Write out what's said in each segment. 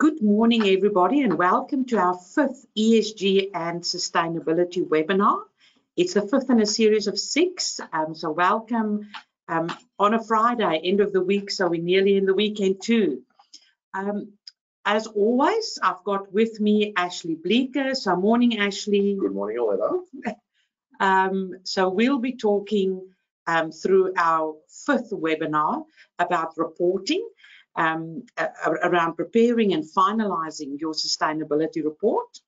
Good morning, everybody, and welcome to our fifth ESG and Sustainability webinar. It's the fifth in a series of six, um, so welcome um, on a Friday, end of the week, so we're nearly in the weekend too. Um, as always, I've got with me Ashley Bleeker. So morning, Ashley. Good morning, Aletta. um, so we'll be talking um, through our fifth webinar about reporting um, around preparing and finalizing your sustainability report.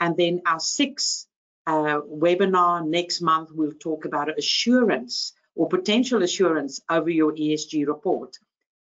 And then our sixth uh, webinar next month, we'll talk about assurance or potential assurance over your ESG report.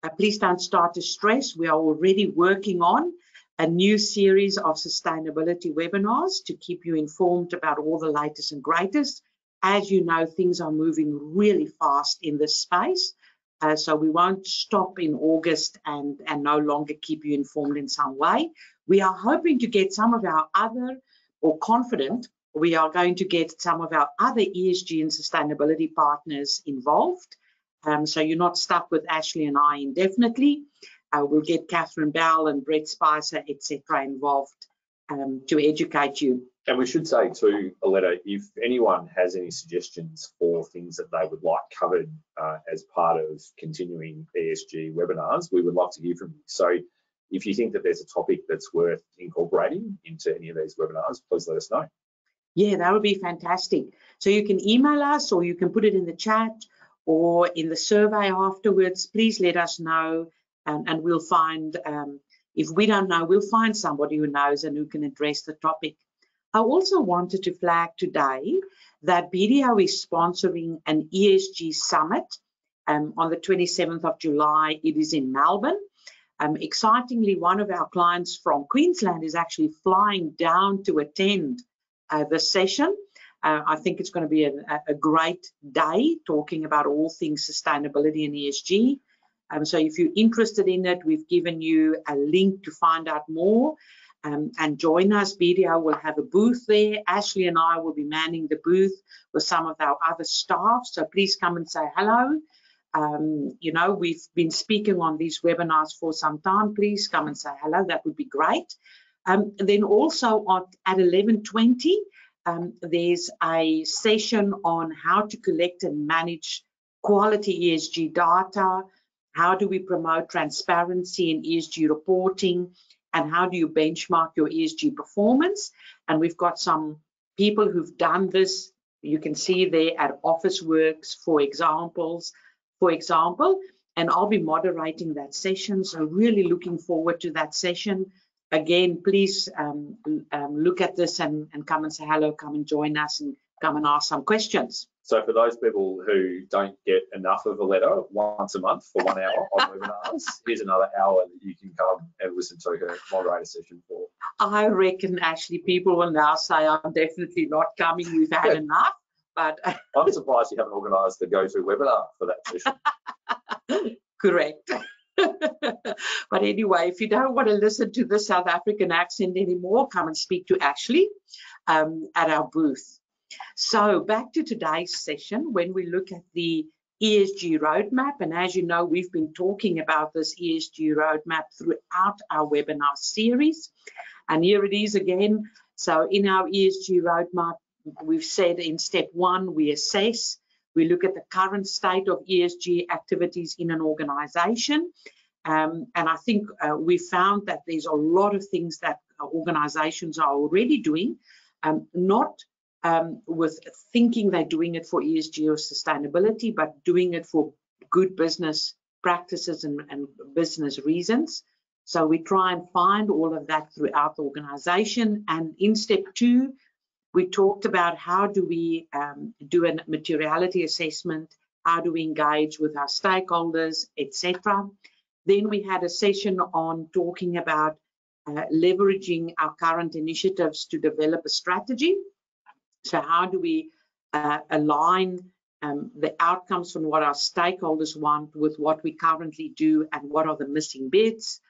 Uh, please don't start to stress. We are already working on a new series of sustainability webinars to keep you informed about all the latest and greatest. As you know, things are moving really fast in this space. Uh, so we won't stop in August and, and no longer keep you informed in some way. We are hoping to get some of our other, or confident, we are going to get some of our other ESG and sustainability partners involved. Um, so you're not stuck with Ashley and I indefinitely. Uh, we'll get Catherine Bell and Brett Spicer, etc., involved um, to educate you and we should say too, Aletta, if anyone has any suggestions for things that they would like covered uh, as part of continuing ESG webinars, we would love to hear from you. So if you think that there's a topic that's worth incorporating into any of these webinars, please let us know. Yeah, that would be fantastic. So you can email us or you can put it in the chat or in the survey afterwards. Please let us know and, and we'll find, um, if we don't know, we'll find somebody who knows and who can address the topic. I also wanted to flag today that BDO is sponsoring an ESG summit um, on the 27th of July. It is in Melbourne. Um, excitingly, one of our clients from Queensland is actually flying down to attend uh, the session. Uh, I think it's going to be a, a, great day talking about all things sustainability and ESG. Um, so if you're interested in it, we've given you a link to find out more um, and join us. BDO will have a booth there. Ashley and I will be manning the booth with some of our other staff. So please come and say hello. Um, you know, we've been speaking on these webinars for some time. Please come and say hello. That would be great. Um, then also on, at 11.20, um, there's a session on how to collect and manage quality ESG data. How do we promote transparency in ESG reporting? And how do you benchmark your ESG performance. And we've got some people who've done this. You can see there at Officeworks, for examples, for example, and I'll be moderating that session. So really looking forward to that session. Again, please um, um, look at this and, and come and say hello, come and join us and come and ask some questions. So for those people who don't get enough of Aletta once a month for one hour on webinars, here's another hour that you can come and listen to her moderator session for. I reckon actually people will now say I'm definitely not coming, we've had yeah. enough. But I'm surprised you haven't organised the go-to webinar for that session. Correct. but anyway, if you don't want to listen to the South African accent anymore, come and speak to Ashley um, at our booth. So back to today's session when we look at the ESG roadmap. And as you know, we've been talking about this ESG roadmap throughout our webinar series. And here it is again. So in our ESG roadmap, we've said in step one, we assess, we look at the current state of ESG activities in an organization. Um, and I think uh, we found that there's a lot of things that organizations are already doing, um, not um, with thinking they're doing it for ESG or sustainability, but doing it for good business practices and, and business reasons. So we try and find all of that throughout the organization. And in step two, we talked about how do we um, do a materiality assessment, how do we engage with our stakeholders, etc. Then we had a session on talking about uh, leveraging our current initiatives to develop a strategy so how do we uh, align um, the outcomes from what our stakeholders want with what we currently do and what are the missing bits?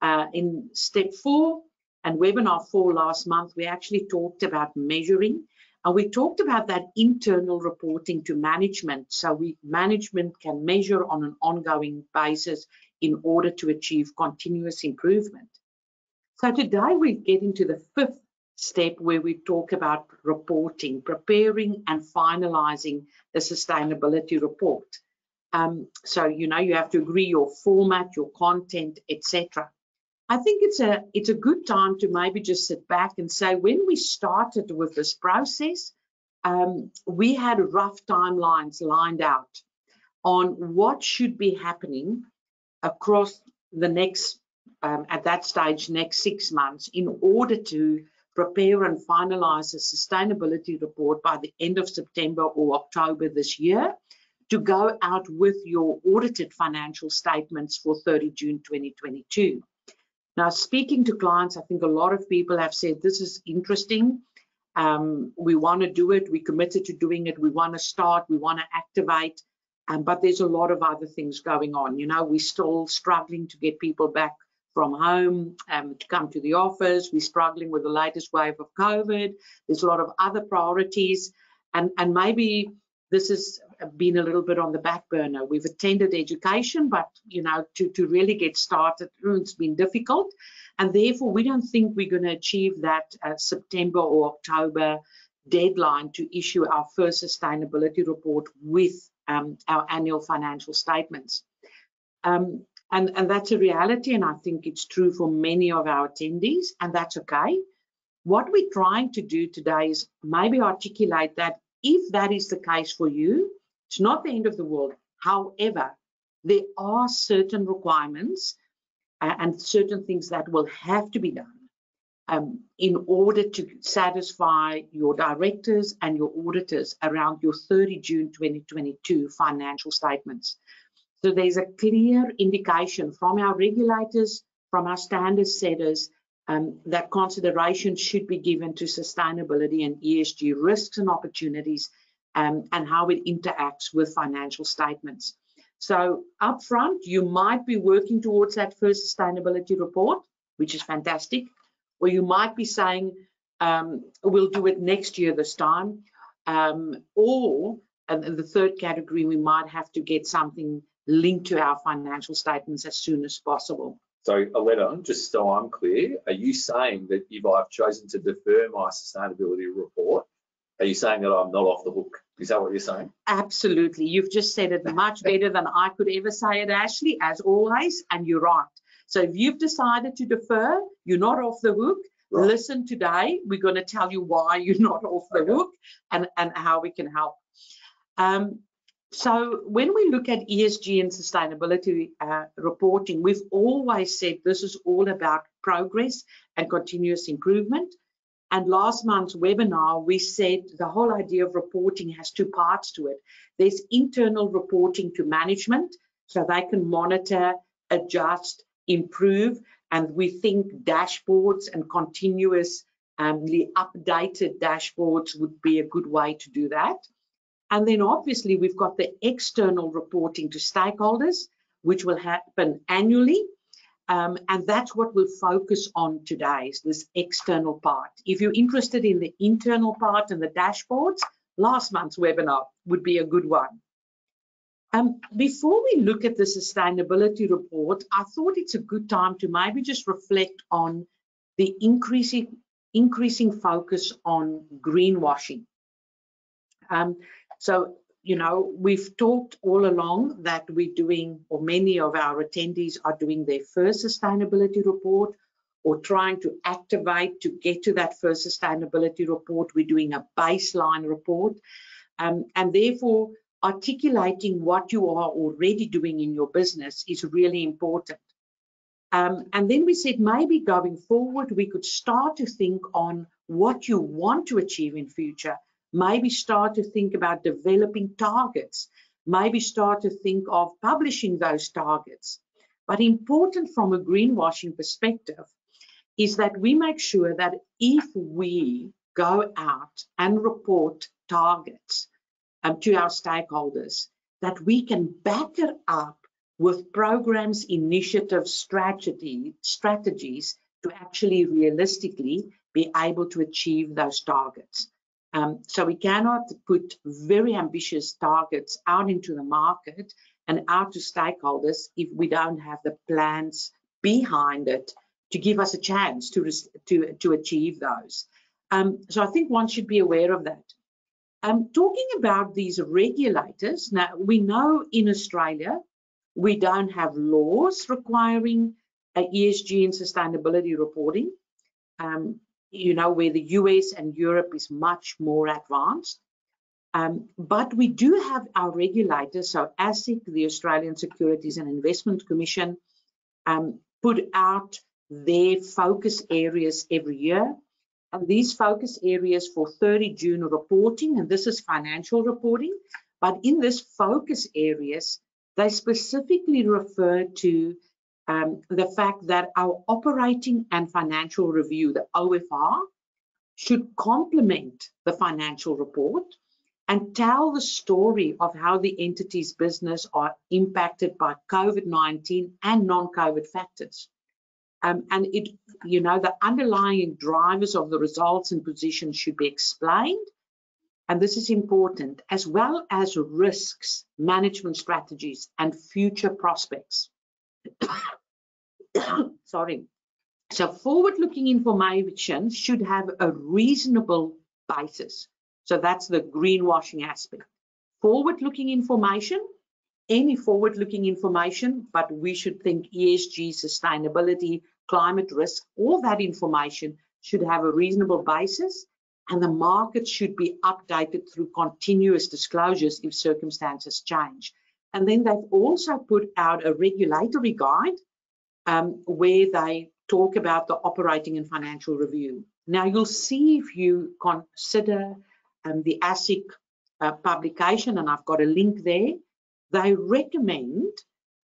Uh, in step four and webinar four last month, we actually talked about measuring and we talked about that internal reporting to management. So we management can measure on an ongoing basis in order to achieve continuous improvement. So today we get into the fifth step where we talk about reporting, preparing and finalizing the sustainability report. Um, so, you know, you have to agree your format, your content, etc. I think it's a it's a good time to maybe just sit back and say when we started with this process, um, we had rough timelines lined out on what should be happening across the next um, at that stage next six months in order to prepare and finalize a sustainability report by the end of September or October this year to go out with your audited financial statements for 30 June 2022. Now, speaking to clients, I think a lot of people have said this is interesting. Um, we want to do it. We committed to doing it. We want to start. We want to activate. Um, but there's a lot of other things going on. You know, we're still struggling to get people back from home um, to come to the office. We're struggling with the latest wave of COVID. There's a lot of other priorities. And, and maybe this has been a little bit on the back burner. We've attended education, but you know, to, to really get started, it's been difficult. And therefore, we don't think we're going to achieve that uh, September or October deadline to issue our first sustainability report with um, our annual financial statements. Um, and, and that's a reality, and I think it's true for many of our attendees, and that's okay. What we're trying to do today is maybe articulate that if that is the case for you, it's not the end of the world. However, there are certain requirements and certain things that will have to be done um, in order to satisfy your directors and your auditors around your 30 June 2022 financial statements. So there's a clear indication from our regulators, from our standard setters, um, that consideration should be given to sustainability and ESG risks and opportunities um, and how it interacts with financial statements. So upfront, you might be working towards that first sustainability report, which is fantastic, or you might be saying, um, we'll do it next year this time, um, or and the third category, we might have to get something linked to our financial statements as soon as possible. So, Aletta, just so I'm clear, are you saying that if I've chosen to defer my sustainability report, are you saying that I'm not off the hook? Is that what you're saying? Absolutely. You've just said it much better than I could ever say it, Ashley, as always, and you're right. So if you've decided to defer, you're not off the hook. Right. Listen today. We're going to tell you why you're not off the okay. hook and, and how we can help. Um, so when we look at ESG and sustainability uh, reporting, we've always said this is all about progress and continuous improvement. And last month's webinar, we said the whole idea of reporting has two parts to it. There's internal reporting to management, so they can monitor, adjust, improve, and we think dashboards and continuously the updated dashboards would be a good way to do that. And then obviously we've got the external reporting to stakeholders, which will happen annually. Um, and that's what we'll focus on today, is this external part. If you're interested in the internal part and the dashboards, last month's webinar would be a good one. Um, before we look at the sustainability report, I thought it's a good time to maybe just reflect on the increasing, increasing focus on greenwashing. Um, so, you know, we've talked all along that we're doing, or many of our attendees are doing their first sustainability report or trying to activate to get to that first sustainability report. We're doing a baseline report. Um, and therefore, articulating what you are already doing in your business is really important. Um, and then we said maybe going forward, we could start to think on what you want to achieve in future maybe start to think about developing targets, maybe start to think of publishing those targets. But important from a greenwashing perspective is that we make sure that if we go out and report targets um, to our stakeholders, that we can back it up with programs, initiatives, strategy, strategies to actually realistically be able to achieve those targets. Um, so we cannot put very ambitious targets out into the market and out to stakeholders if we don't have the plans behind it to give us a chance to, to, to achieve those. Um, so I think one should be aware of that. Um, talking about these regulators, now we know in Australia, we don't have laws requiring uh, ESG and sustainability reporting, um, you know, where the US and Europe is much more advanced. Um, but we do have our regulators, so ASIC, the Australian Securities and Investment Commission, um, put out their focus areas every year. And these focus areas for 30 June reporting, and this is financial reporting, but in this focus areas, they specifically refer to um, the fact that our operating and financial review, the OFR, should complement the financial report and tell the story of how the entity's business are impacted by COVID-19 and non-COVID factors. Um, and it, you know, the underlying drivers of the results and positions should be explained. And this is important, as well as risks, management strategies, and future prospects. Sorry. So forward-looking information should have a reasonable basis. So that's the greenwashing aspect. Forward-looking information any forward-looking information, but we should think ESG, sustainability, climate risk, all that information should have a reasonable basis and the market should be updated through continuous disclosures if circumstances change. And then they've also put out a regulatory guide um, where they talk about the operating and financial review. Now you'll see if you consider um, the ASIC uh, publication, and I've got a link there, they recommend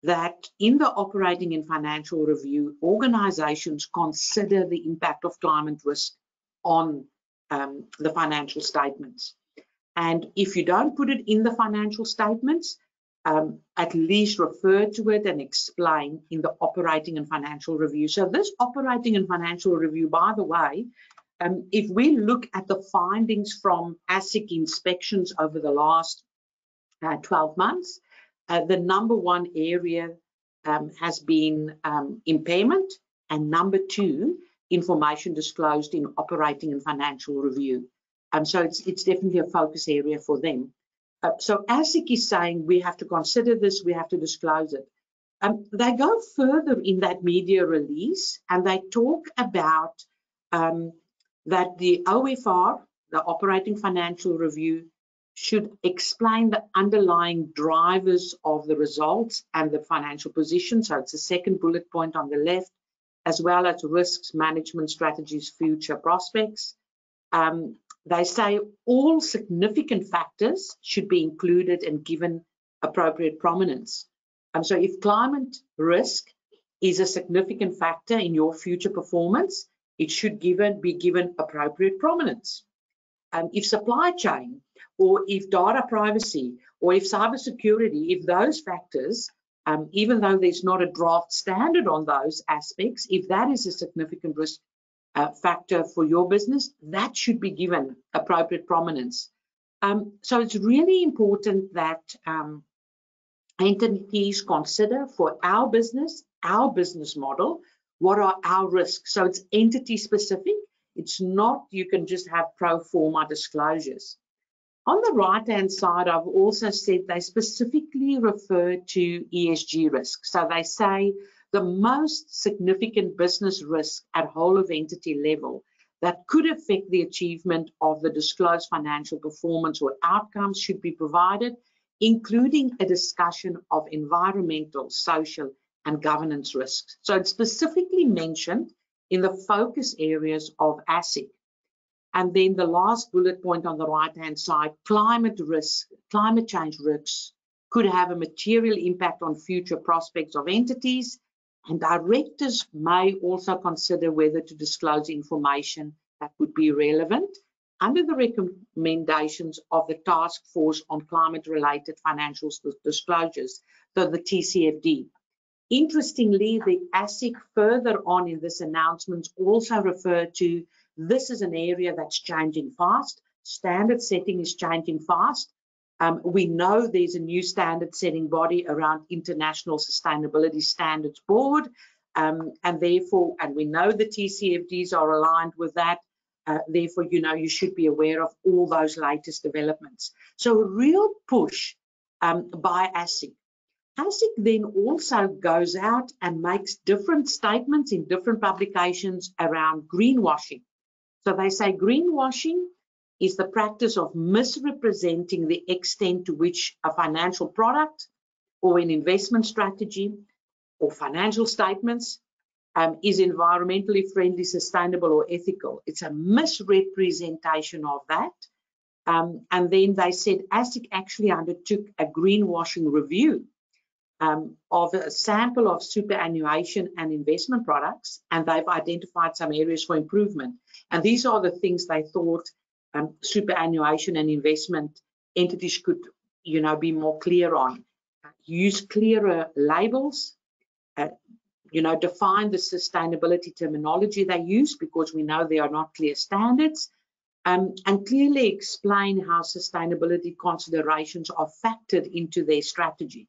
that in the operating and financial review, organizations consider the impact of climate risk on um, the financial statements. And if you don't put it in the financial statements, um, at least refer to it and explain in the operating and financial review. So this operating and financial review, by the way, um, if we look at the findings from ASIC inspections over the last uh, 12 months, uh, the number one area um, has been um, impairment, and number two, information disclosed in operating and financial review. Um, so it's, it's definitely a focus area for them. Uh, so ASIC is saying we have to consider this, we have to disclose it. Um, they go further in that media release and they talk about um, that the OFR, the Operating Financial Review, should explain the underlying drivers of the results and the financial position. So it's the second bullet point on the left, as well as risks management strategies, future prospects. Um, they say all significant factors should be included and given appropriate prominence. Um, so if climate risk is a significant factor in your future performance, it should given, be given appropriate prominence. Um, if supply chain or if data privacy or if cybersecurity, if those factors, um, even though there's not a draft standard on those aspects, if that is a significant risk uh, factor for your business, that should be given appropriate prominence. Um, so it's really important that um, entities consider for our business, our business model, what are our risks. So it's entity specific. It's not you can just have pro forma disclosures. On the right-hand side, I've also said they specifically refer to ESG risk. So they say the most significant business risk at whole of entity level that could affect the achievement of the disclosed financial performance or outcomes should be provided, including a discussion of environmental, social, and governance risks. So it's specifically mentioned in the focus areas of ASIC. And then the last bullet point on the right-hand side, climate risk, climate change risks could have a material impact on future prospects of entities, and directors may also consider whether to disclose information that would be relevant under the recommendations of the Task Force on Climate-Related Financial Disclosures, so the TCFD. Interestingly, the ASIC further on in this announcement also referred to this is an area that's changing fast. Standard setting is changing fast. Um, we know there's a new standard setting body around International Sustainability Standards Board. Um, and therefore, and we know the TCFDs are aligned with that. Uh, therefore, you know, you should be aware of all those latest developments. So a real push um, by ASIC. ASIC then also goes out and makes different statements in different publications around greenwashing. So they say greenwashing is the practice of misrepresenting the extent to which a financial product or an investment strategy or financial statements um, is environmentally friendly, sustainable, or ethical. It's a misrepresentation of that. Um, and then they said ASIC actually undertook a greenwashing review um, of a sample of superannuation and investment products, and they've identified some areas for improvement. And these are the things they thought um, superannuation and investment entities could, you know, be more clear on. Use clearer labels, uh, you know, define the sustainability terminology they use because we know there are not clear standards, um, and clearly explain how sustainability considerations are factored into their strategy.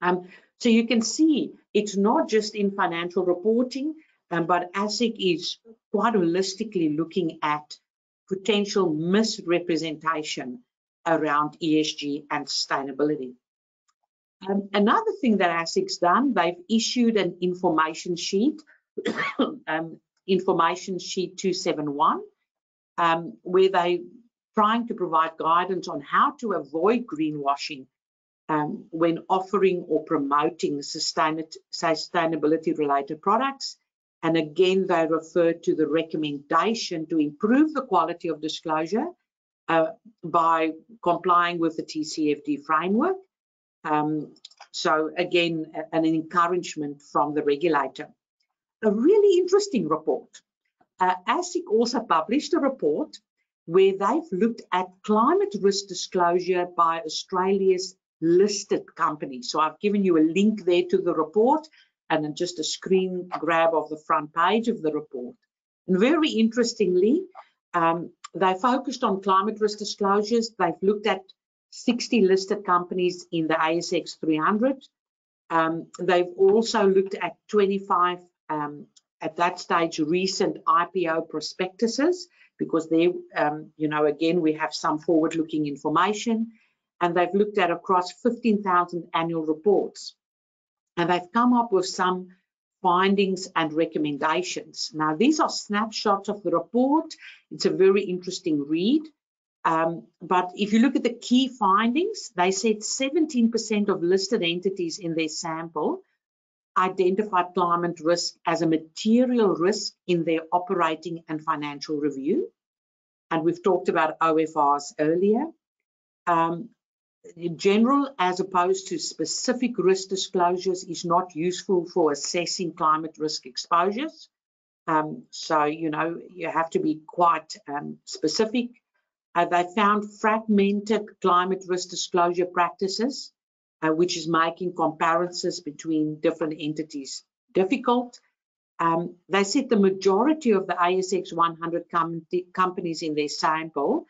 Um, so you can see it's not just in financial reporting, um, but ASIC is quite holistically looking at potential misrepresentation around ESG and sustainability. Um, another thing that ASIC's done, they've issued an information sheet, um, information sheet 271, um, where they're trying to provide guidance on how to avoid greenwashing um, when offering or promoting sustainability related products. And again, they refer to the recommendation to improve the quality of disclosure uh, by complying with the TCFD framework. Um, so again, an encouragement from the regulator. A really interesting report. Uh, ASIC also published a report where they've looked at climate risk disclosure by Australia's listed companies. So I've given you a link there to the report and then just a screen grab of the front page of the report. And very interestingly, um, they focused on climate risk disclosures. They've looked at 60 listed companies in the ASX 300. Um, they've also looked at 25, um, at that stage, recent IPO prospectuses, because they, um, you know, again, we have some forward-looking information, and they've looked at across 15,000 annual reports. And they've come up with some findings and recommendations. Now, these are snapshots of the report. It's a very interesting read. Um, but if you look at the key findings, they said 17% of listed entities in their sample identified climate risk as a material risk in their operating and financial review. And we've talked about OFRs earlier. Um, general, as opposed to specific risk disclosures, is not useful for assessing climate risk exposures. Um, so, you know, you have to be quite um, specific uh, they found fragmented climate risk disclosure practices, uh, which is making comparisons between different entities difficult. Um, they said the majority of the ASX 100 com companies in their sample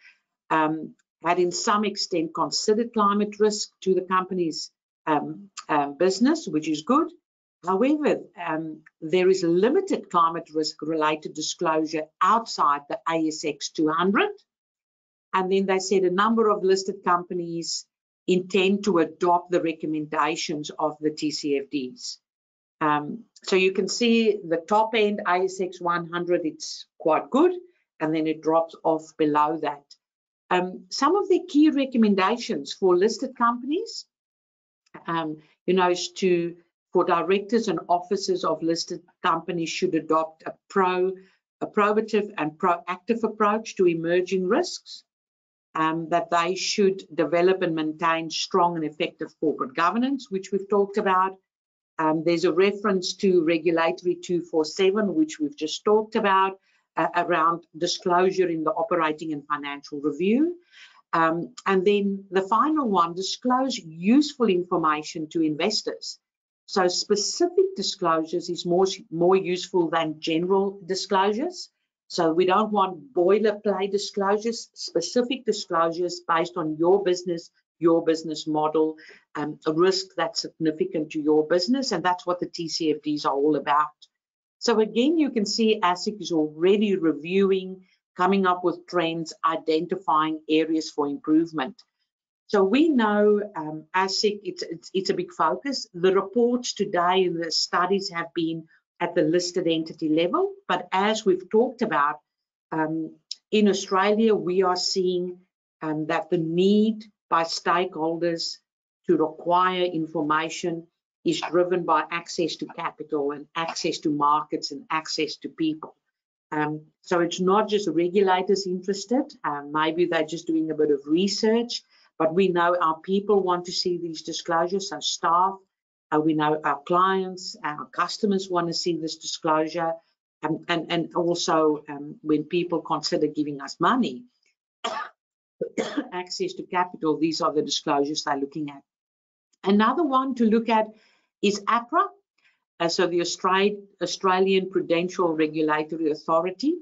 um, had in some extent considered climate risk to the company's um, uh, business, which is good. However, um, there is limited climate risk related disclosure outside the ASX 200. And then they said a number of listed companies intend to adopt the recommendations of the TCFDs. Um, so you can see the top end ASX 100, it's quite good, and then it drops off below that. Um, some of the key recommendations for listed companies, um, you know, is to for directors and officers of listed companies should adopt a pro, a probative and proactive approach to emerging risks um, that they should develop and maintain strong and effective corporate governance, which we've talked about. Um, there's a reference to Regulatory 247, which we've just talked about, uh, around disclosure in the operating and financial review. Um, and then the final one, disclose useful information to investors. So specific disclosures is more, more useful than general disclosures. So we don't want boilerplate disclosures, specific disclosures based on your business, your business model, um, a risk that's significant to your business, and that's what the TCFDs are all about. So again, you can see ASIC is already reviewing, coming up with trends, identifying areas for improvement. So we know um, ASIC, it's, it's, it's a big focus. The reports today and the studies have been at the listed entity level, but as we've talked about, um, in Australia, we are seeing um, that the need by stakeholders to require information is driven by access to capital and access to markets and access to people. Um, so it's not just regulators interested, um, maybe they're just doing a bit of research, but we know our people want to see these disclosures, our staff, uh, we know our clients, our customers want to see this disclosure, um, and, and also um, when people consider giving us money, access to capital, these are the disclosures they're looking at. Another one to look at is APRA, uh, so the Australian Prudential Regulatory Authority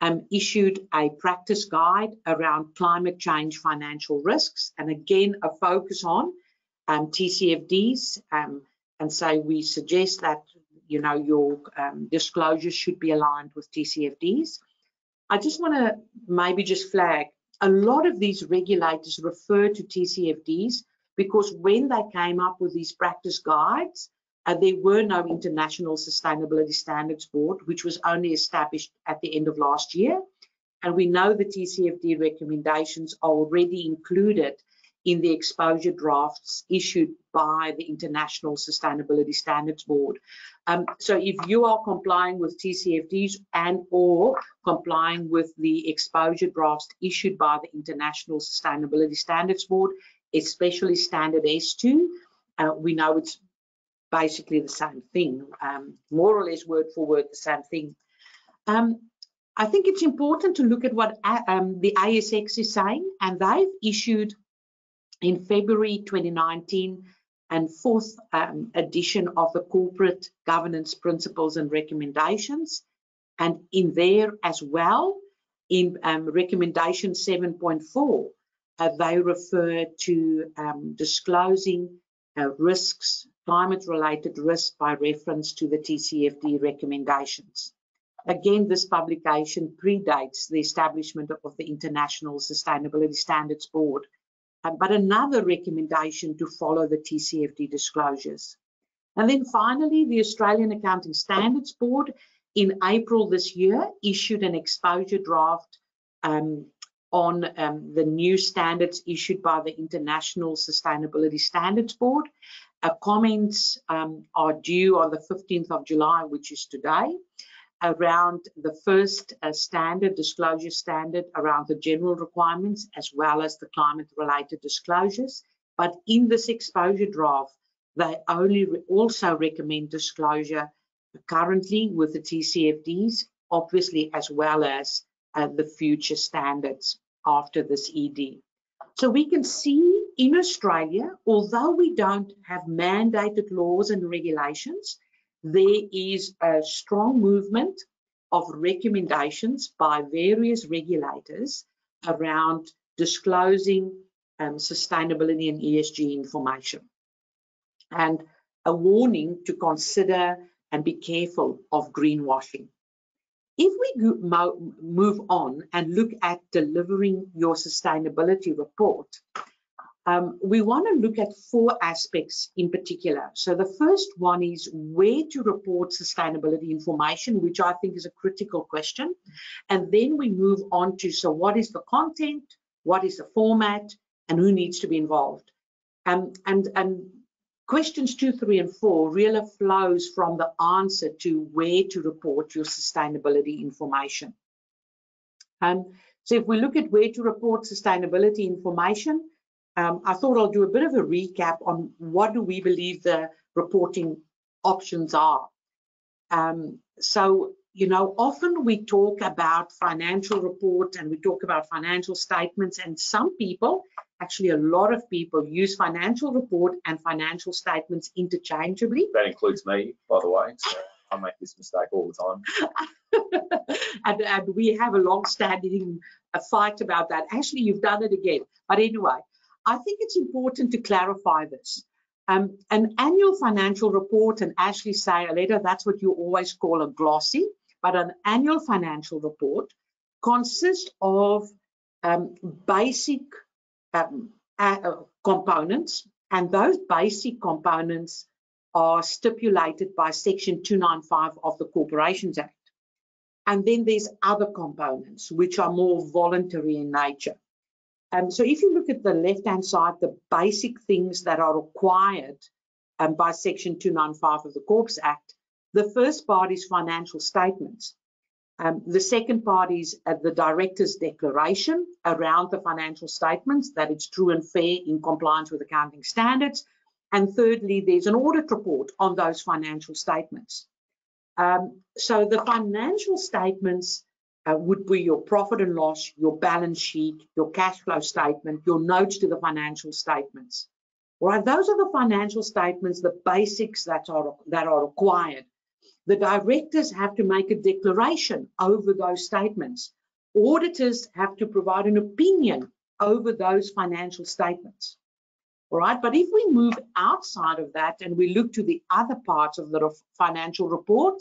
um, issued a practice guide around climate change financial risks, and again, a focus on um, TCFDs, um, and so we suggest that you know your um, disclosures should be aligned with TCFDs. I just want to maybe just flag a lot of these regulators refer to TCFDs because when they came up with these practice guides, uh, there were no International Sustainability Standards Board, which was only established at the end of last year. And we know the TCFD recommendations are already included in the exposure drafts issued by the International Sustainability Standards Board. Um, so if you are complying with TCFDs and or complying with the exposure drafts issued by the International Sustainability Standards Board, especially standard S2, uh, we know it's basically the same thing, um, more or less word for word the same thing. Um, I think it's important to look at what uh, um, the ASX is saying, and they've issued in February 2019 and fourth um, edition of the corporate governance principles and recommendations. And in there as well, in um, recommendation 7.4, uh, they refer to um, disclosing uh, risks, climate-related risks by reference to the TCFD recommendations. Again, this publication predates the establishment of the International Sustainability Standards Board, uh, but another recommendation to follow the TCFD disclosures. And then finally, the Australian Accounting Standards Board in April this year issued an exposure draft um, on um, the new standards issued by the International Sustainability Standards Board. Uh, comments um, are due on the 15th of July, which is today, around the first uh, standard, disclosure standard around the general requirements, as well as the climate-related disclosures. But in this exposure draft, they only re also recommend disclosure currently with the TCFDs, obviously, as well as uh, the future standards after this ED. So we can see in Australia, although we don't have mandated laws and regulations, there is a strong movement of recommendations by various regulators around disclosing um, sustainability and ESG information. And a warning to consider and be careful of greenwashing. If we move on and look at delivering your sustainability report, um, we want to look at four aspects in particular. So the first one is where to report sustainability information, which I think is a critical question. And then we move on to, so what is the content, what is the format, and who needs to be involved. Um, and, and Questions two, three, and four really flows from the answer to where to report your sustainability information. Um, so if we look at where to report sustainability information, um, I thought I'll do a bit of a recap on what do we believe the reporting options are. Um, so, you know, often we talk about financial reports and we talk about financial statements and some people actually a lot of people use financial report and financial statements interchangeably. That includes me, by the way. So I make this mistake all the time. and, and, we have a long-standing fight about that. Actually, you've done it again. But anyway, I think it's important to clarify this. Um, an annual financial report, and Ashley say, Aletta, that's what you always call a glossy, but an annual financial report consists of um, basic um, uh, components, and those basic components are stipulated by Section 295 of the Corporations Act. And then there's other components which are more voluntary in nature. Um, so if you look at the left-hand side, the basic things that are required um, by Section 295 of the Corps Act, the first part is financial statements. Um, the second part is uh, the director's declaration around the financial statements, that it's true and fair in compliance with accounting standards. And thirdly, there's an audit report on those financial statements. Um, so the financial statements uh, would be your profit and loss, your balance sheet, your cash flow statement, your notes to the financial statements. All right, those are the financial statements, the basics that are that are required. The directors have to make a declaration over those statements. Auditors have to provide an opinion over those financial statements. All right, but if we move outside of that and we look to the other parts of the financial report,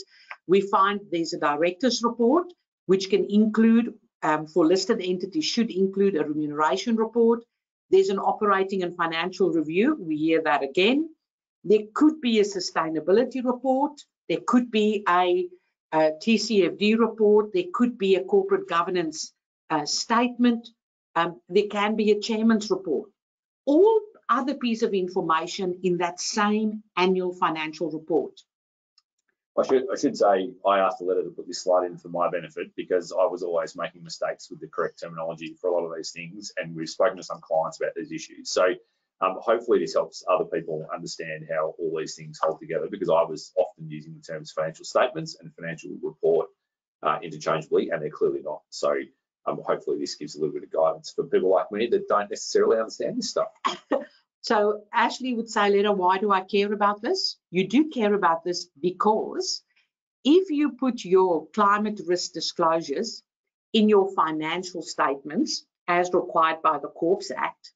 we find there's a director's report, which can include, um, for listed entities, should include a remuneration report. There's an operating and financial review. We hear that again. There could be a sustainability report. There could be a, a TCFD report. There could be a corporate governance uh, statement. Um, there can be a chairman's report. All other piece of information in that same annual financial report. I should, I should say I asked the Aletta to put this slide in for my benefit because I was always making mistakes with the correct terminology for a lot of these things and we've spoken to some clients about these issues. So um, hopefully this helps other people understand how all these things hold together because I was often using the terms financial statements and financial report uh, interchangeably and they're clearly not. So um, hopefully this gives a little bit of guidance for people like me that don't necessarily understand this stuff. So Ashley would say later, why do I care about this? You do care about this because if you put your climate risk disclosures in your financial statements as required by the Corps Act,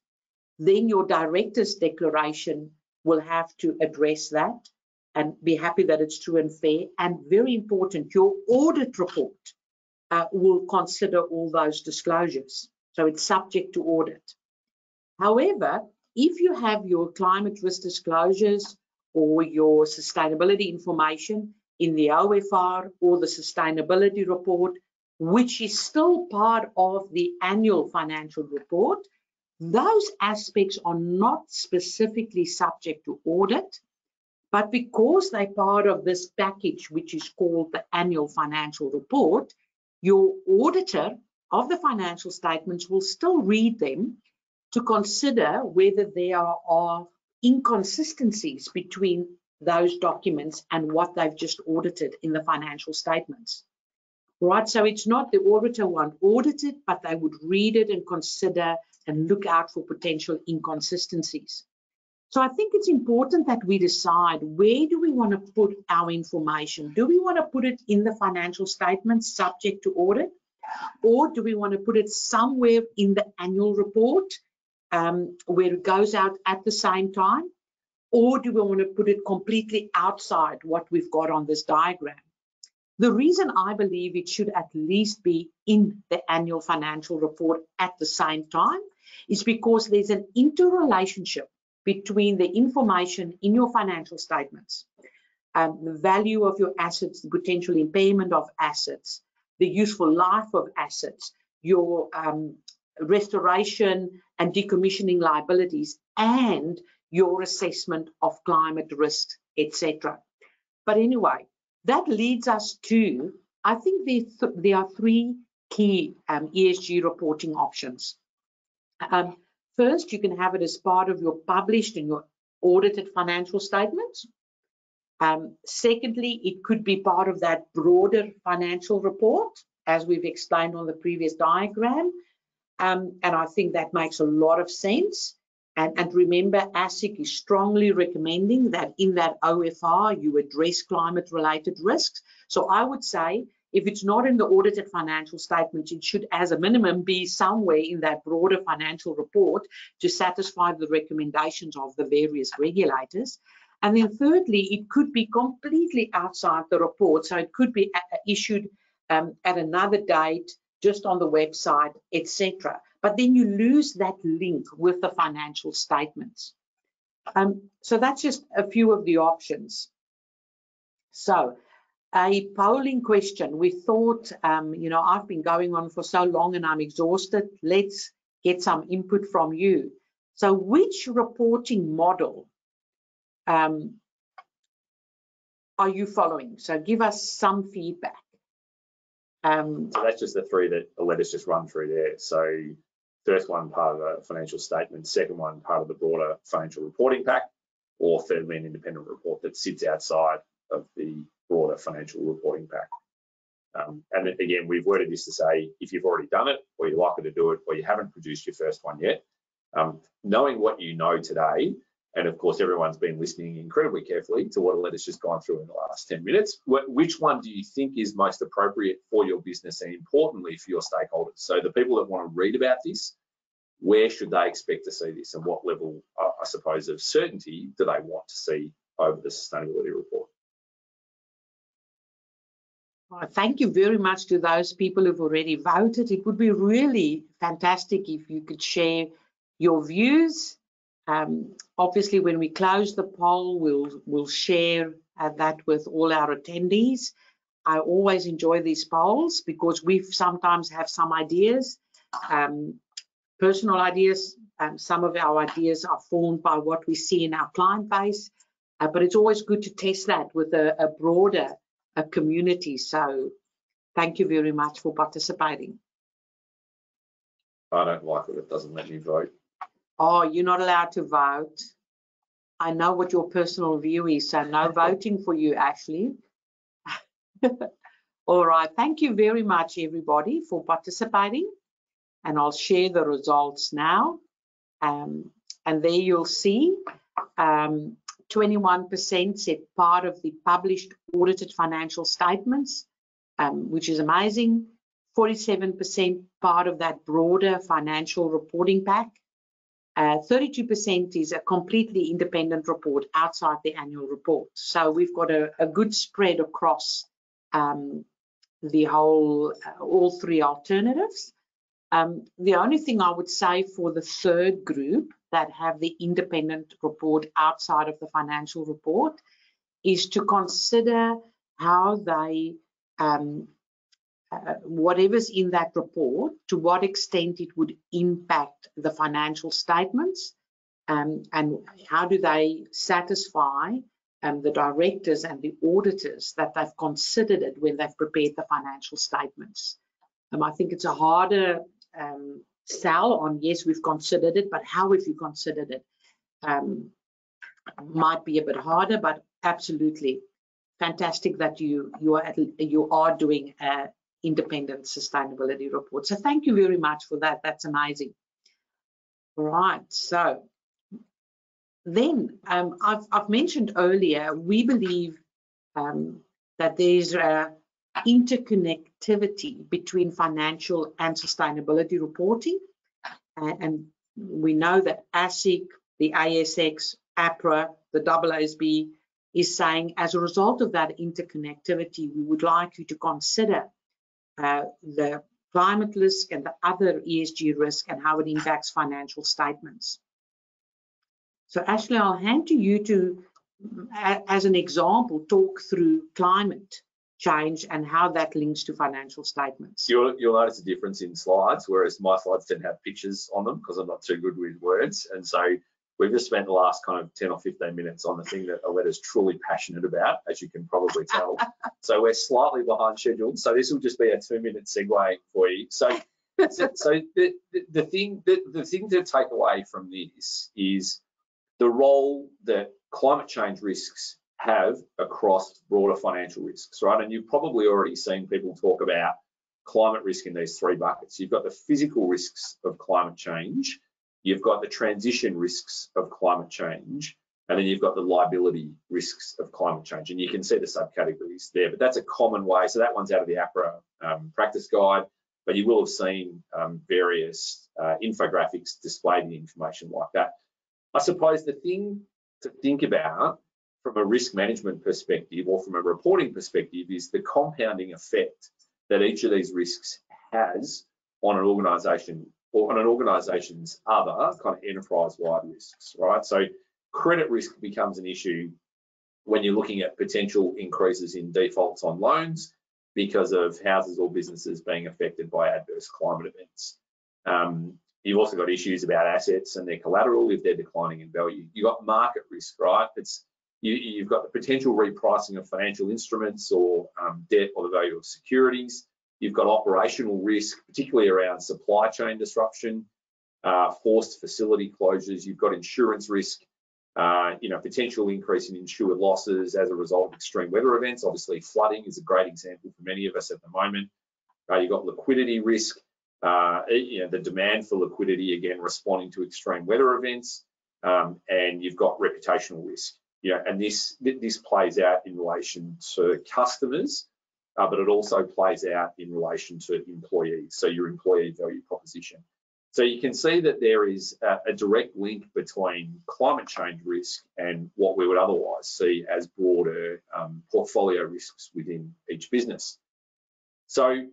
then your director's declaration will have to address that and be happy that it's true and fair. And very important, your audit report uh, will consider all those disclosures. So it's subject to audit. However, if you have your climate risk disclosures or your sustainability information in the OFR or the sustainability report, which is still part of the annual financial report, those aspects are not specifically subject to audit, but because they're part of this package, which is called the annual financial report, your auditor of the financial statements will still read them to consider whether there are inconsistencies between those documents and what they've just audited in the financial statements. Right, so it's not the auditor won't audit it, but they would read it and consider and look out for potential inconsistencies. So I think it's important that we decide where do we want to put our information? Do we want to put it in the financial statements subject to audit? Or do we want to put it somewhere in the annual report um, where it goes out at the same time? Or do we want to put it completely outside what we've got on this diagram? The reason I believe it should at least be in the annual financial report at the same time is because there's an interrelationship between the information in your financial statements, um, the value of your assets, the potential impairment of assets, the useful life of assets, your um, restoration and decommissioning liabilities, and your assessment of climate risk, etc. But anyway, that leads us to, I think there, th there are three key um, ESG reporting options. Um, first, you can have it as part of your published and your audited financial statements. Um, secondly, it could be part of that broader financial report, as we've explained on the previous diagram. Um, and I think that makes a lot of sense. And, and, remember, ASIC is strongly recommending that in that OFR, you address climate-related risks. So I would say if it's not in the audited financial statements, it should, as a minimum, be somewhere in that broader financial report to satisfy the recommendations of the various regulators. And then thirdly, it could be completely outside the report. So it could be issued um, at another date, just on the website, etc. But then you lose that link with the financial statements. Um, so that's just a few of the options. So a polling question. We thought, um, you know, I've been going on for so long and I'm exhausted. Let's get some input from you. So which reporting model um, are you following? So give us some feedback. Um, so that's just the three that Aletta's just run through there. So first one part of the financial statement, second one part of the broader financial reporting pack, or thirdly an independent report that sits outside of the broader financial reporting pack. Um, and again, we've worded this to say if you've already done it, or you're likely to do it, or you haven't produced your first one yet, um, knowing what you know today, and of course, everyone's been listening incredibly carefully to what Aletta's just gone through in the last 10 minutes. Which one do you think is most appropriate for your business and importantly for your stakeholders? So the people that want to read about this, where should they expect to see this and what level, uh, I suppose, of certainty do they want to see over the sustainability report? Thank you very much to those people who've already voted. It would be really fantastic if you could share your views um, obviously, when we close the poll, we'll, we'll share uh, that with all our attendees. I always enjoy these polls because we sometimes have some ideas, um, personal ideas. Um, some of our ideas are formed by what we see in our client base, uh, but it's always good to test that with a, a broader a community. So thank you very much for participating. I don't like it, it doesn't let me vote oh, you're not allowed to vote. I know what your personal view is, so no voting for you, Ashley. All right, thank you very much, everybody, for participating. And I'll share the results now. Um, and there you'll see 21% um, said part of the published audited financial statements, um, which is amazing. 47% part of that broader financial reporting pack. 32% uh, is a completely independent report outside the annual report. So we've got a, a good spread across um, the whole, uh, all three alternatives. Um, the only thing I would say for the third group that have the independent report outside of the financial report is to consider how they um, uh, whatever's in that report, to what extent it would impact the financial statements, um, and how do they satisfy um, the directors and the auditors that they've considered it when they've prepared the financial statements. Um, I think it's a harder um, sell on, yes, we've considered it, but how have you considered it? Um, might be a bit harder, but absolutely fantastic that you you are you are doing a, independent sustainability report. So thank you very much for that. That's amazing. Right. so then um, I've, I've, mentioned earlier, we believe um, that there's a interconnectivity between financial and sustainability reporting. And, we know that ASIC, the ASX, APRA, the AASB is saying as a result of that interconnectivity, we would like you to consider uh, the climate risk and the other ESG risk and how it impacts financial statements. So Ashley, I'll hand to you to, as an example, talk through climate change and how that links to financial statements. You'll, you'll notice a difference in slides, whereas my slides didn't have pictures on them because I'm not too good with words. And so we've just spent the last kind of 10 or 15 minutes on the thing that Aletta's truly passionate about, as you can probably tell. so we're slightly behind schedule. So this will just be a two minute segue for you. So, so, so the, the, the, thing the, the thing to take away from this is the role that climate change risks have across broader financial risks, right? And you've probably already seen people talk about climate risk in these three buckets. You've got the physical risks of climate change, You've got the transition risks of climate change, And then you've got the liability risks of climate change. And you can see the subcategories there, but that's a common way. So that one's out of the APRA um, practice guide, but you will have seen um, various uh, infographics displaying information like that. I suppose the thing to think about from a risk management perspective or from a reporting perspective is the compounding effect that each of these risks has on an organisation or on an organisation's other kind of enterprise-wide risks, right? So credit risk becomes an issue when you're looking at potential increases in defaults on loans because of houses or businesses being affected by adverse climate events. Um, you've also got issues about assets and their collateral if they're declining in value. You've got market risk, right? It's you, have got the potential repricing of financial instruments or um, debt or the value of securities. You've got operational risk, particularly around supply chain disruption, uh, forced facility closures. You've got insurance risk, uh, you know, potential increase in insured losses as a result of extreme weather events. Obviously, flooding is a great example for many of us at the moment. Uh, you've got liquidity risk, uh, you know, the demand for liquidity, again, responding to extreme weather events. Um, and you've got reputational risk. Know, and this this plays out in relation to customers uh, but it also plays out in relation to employees, so your employee value proposition. So you can see that there is a, a, direct link between climate change risk and what we would otherwise see as broader um, portfolio risks within each business. So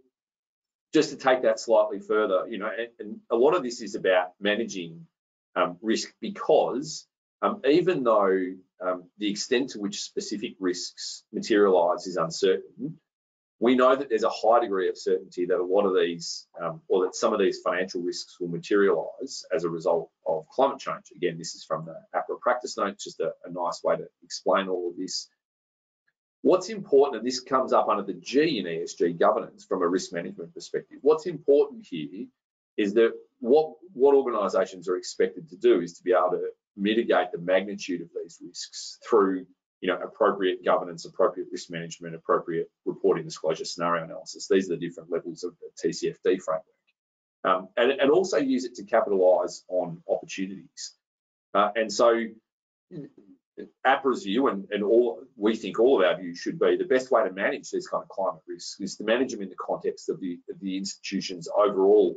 just to take that slightly further, you know, and, and a lot of this is about managing um, risk because um, even though um, the extent to which specific risks materialise is uncertain, we know that there's a high degree of certainty that a lot of these, um, or that some of these financial risks will materialise as a result of climate change. Again, this is from the APRA practice note, just a, a nice way to explain all of this. What's important, and this comes up under the G in ESG governance from a risk management perspective, what's important here is that what, what organisations are expected to do is to be able to mitigate the magnitude of these risks through you know, appropriate governance, appropriate risk management, appropriate reporting disclosure scenario analysis. These are the different levels of the TCFD framework. Um, and, and, also use it to capitalize on opportunities. Uh, and so APRA's view and, and all we think all of our views should be the best way to manage these kind of climate risks is to manage them in the context of the, of the institution's overall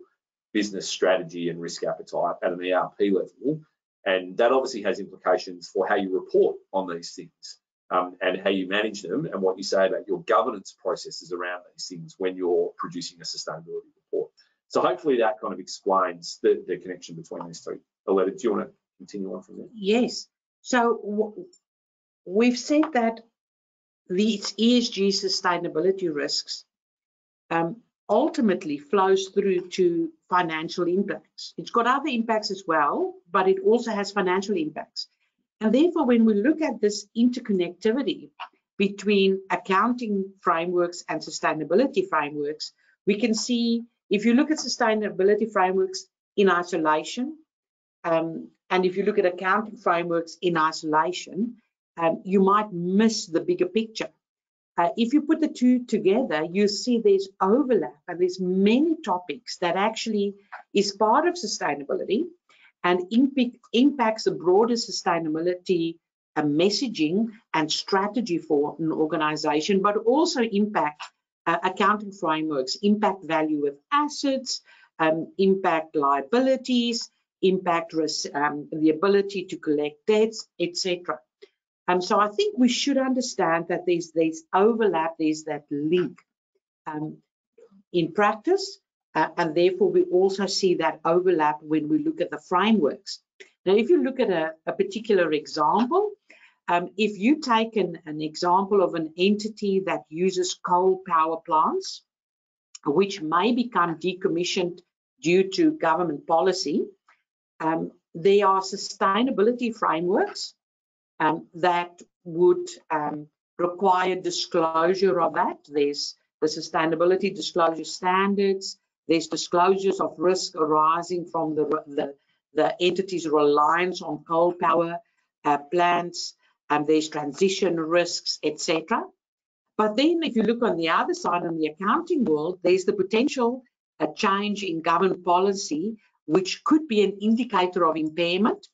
business strategy and risk appetite at an ERP level and that obviously has implications for how you report on these things um, and how you manage them and what you say about your governance processes around these things when you're producing a sustainability report. So hopefully that kind of explains the, the connection between these two. Aletta, do you want to continue on from there? Yes. So we've said that these ESG sustainability risks um, ultimately flows through to financial impacts. It's got other impacts as well, but it also has financial impacts. And therefore, when we look at this interconnectivity between accounting frameworks and sustainability frameworks, we can see if you look at sustainability frameworks in isolation, um, and if you look at accounting frameworks in isolation, um, you might miss the bigger picture. Uh, if you put the two together, you see there's overlap and there's many topics that actually is part of sustainability and impact, impacts the broader sustainability uh, messaging and strategy for an organization, but also impact uh, accounting frameworks, impact value of assets, um, impact liabilities, impact um, the ability to collect debts, etc. Um, so I think we should understand that there's there's overlap, there's that link um, in practice, uh, and therefore we also see that overlap when we look at the frameworks. Now, if you look at a, a particular example, um, if you take an, an example of an entity that uses coal power plants, which may become decommissioned due to government policy, um, there are sustainability frameworks um, that would um, require disclosure of that. There's the sustainability disclosure standards. There's disclosures of risk arising from the, the, the entity's reliance on coal power uh, plants, and there's transition risks, etc. But then if you look on the other side, on the accounting world, there's the potential a change in government policy, which could be an indicator of impairment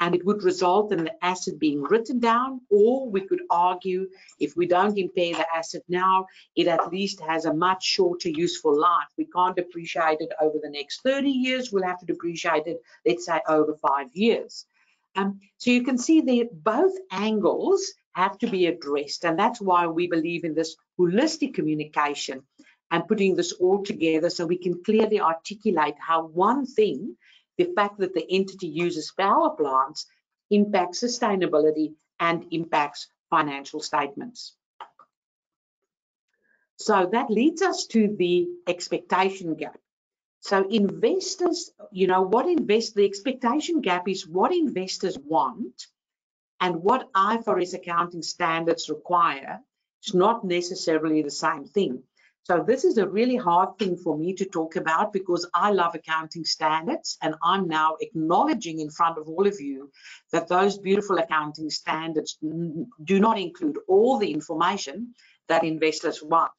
and it would result in the asset being written down, or we could argue if we don't impair the asset now, it at least has a much shorter useful life. We can't depreciate it over the next 30 years, we'll have to depreciate it, let's say, over five years. Um, so you can see that both angles have to be addressed, and that's why we believe in this holistic communication and putting this all together so we can clearly articulate how one thing the fact that the entity uses power plants impacts sustainability and impacts financial statements. So that leads us to the expectation gap. So investors, you know, what invest the expectation gap is what investors want and what IFRS accounting standards require. It's not necessarily the same thing. So this is a really hard thing for me to talk about because I love accounting standards and I'm now acknowledging in front of all of you that those beautiful accounting standards do not include all the information that investors want.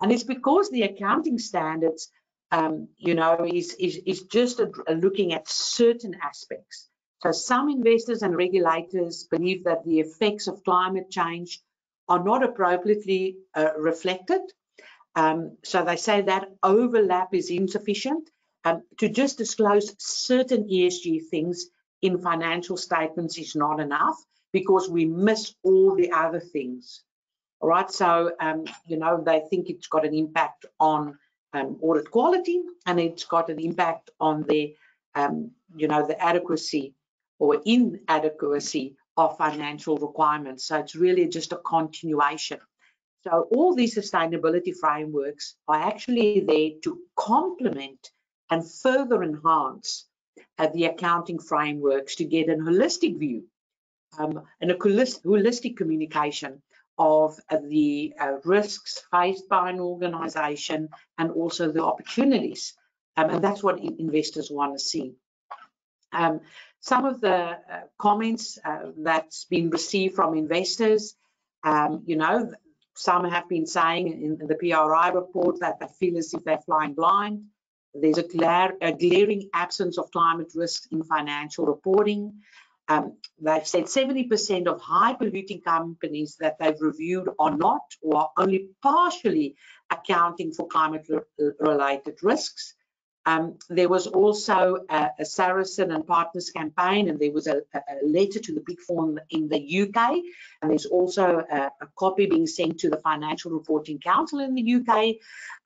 And it's because the accounting standards, um, you know, is, is, is just a, a looking at certain aspects. So some investors and regulators believe that the effects of climate change are not appropriately uh, reflected um, so they say that overlap is insufficient. Um, to just disclose certain ESG things in financial statements is not enough because we miss all the other things. All right, so um, you know they think it's got an impact on um, audit quality and it's got an impact on the um, you know the adequacy or inadequacy of financial requirements. So it's really just a continuation so all these sustainability frameworks are actually there to complement and further enhance uh, the accounting frameworks to get an holistic view um, and a holistic communication of uh, the uh, risks faced by an organization and also the opportunities. Um, and that's what investors want to see. Um, some of the uh, comments uh, that's been received from investors, um, you know, some have been saying in the PRI report that they feel as if they're flying blind. There's a, glare, a glaring absence of climate risks in financial reporting. Um, they've said 70% of high polluting companies that they've reviewed are not or are only partially accounting for climate related risks. Um, there was also a, a, Sarasin and Partners campaign, and there was a, a, letter to the Big Four in the UK, and there's also a, a, copy being sent to the Financial Reporting Council in the UK,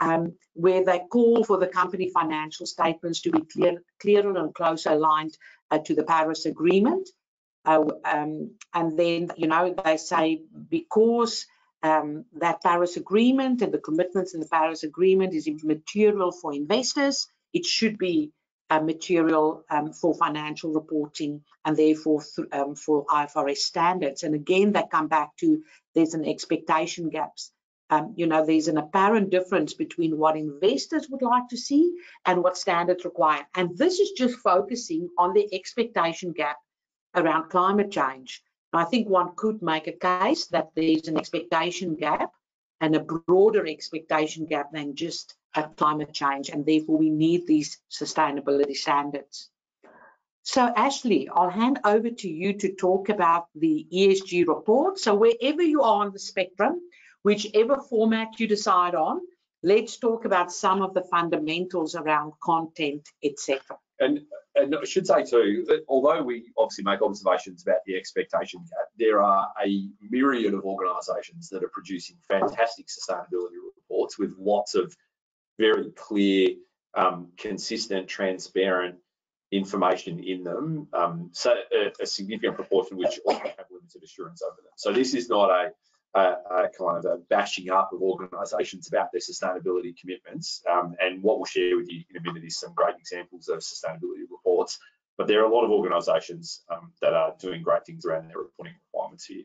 um, where they call for the company financial statements to be clear, clearer and closer aligned uh, to the Paris Agreement. Uh, um, and then, you know, they say because um, that Paris Agreement and the commitments in the Paris Agreement is material for investors, it should be a material um, for financial reporting and therefore um, for IFRS standards. And again, they come back to there's an expectation gaps. Um, you know, there's an apparent difference between what investors would like to see and what standards require. And this is just focusing on the expectation gap around climate change. I think one could make a case that there's an expectation gap and a broader expectation gap than just at climate change, and therefore we need these sustainability standards. So Ashley, I'll hand over to you to talk about the ESG report. So wherever you are on the spectrum, whichever format you decide on, let's talk about some of the fundamentals around content, etc. And, and I should say too, that although we obviously make observations about the expectation gap, there are a myriad of organisations that are producing fantastic sustainability reports with lots of very clear, um, consistent, transparent information in them. Um, so a, a, significant proportion which also have limited assurance over them. So this is not a, a, a kind of a bashing up of organisations about their sustainability commitments. Um, and what we'll share with you in a minute is some great examples of sustainability reports. But there are a lot of organisations um, that are doing great things around their reporting requirements here.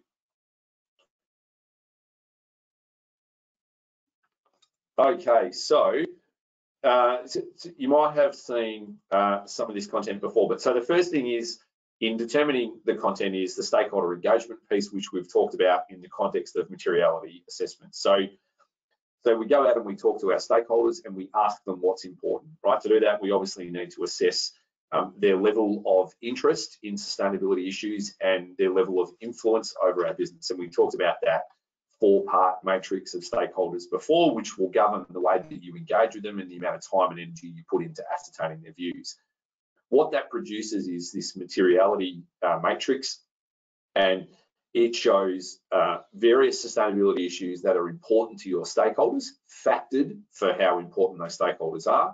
Okay, so, uh, you might have seen uh, some of this content before, but so the first thing is in determining the content is the stakeholder engagement piece, which we've talked about in the context of materiality assessment. So, so we go out and we talk to our stakeholders and we ask them what's important, right? To do that, we obviously need to assess um, their level of interest in sustainability issues and their level of influence over our business. And we talked about that four-part matrix of stakeholders before, which will govern the way that you engage with them and the amount of time and energy you put into ascertaining their views. What that produces is this materiality uh, matrix, and it shows uh, various sustainability issues that are important to your stakeholders, factored for how important those stakeholders are,